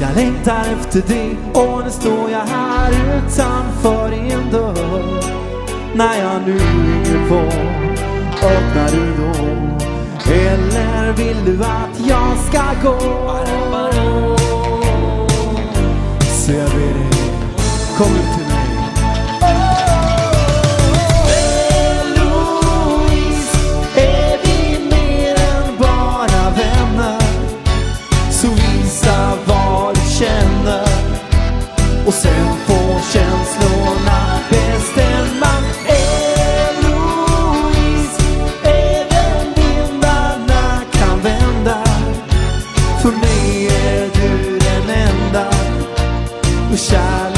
Jag längtar efter dig och nu står jag här utanför din dörr. När jag nu ringer på, öppnar du då? Eller vill du att jag ska gå? Så jag ber dig, kom ut och sen får känslorna. Bestämma Eloise, även vindarna kan vända. För mig är du den enda. Och kär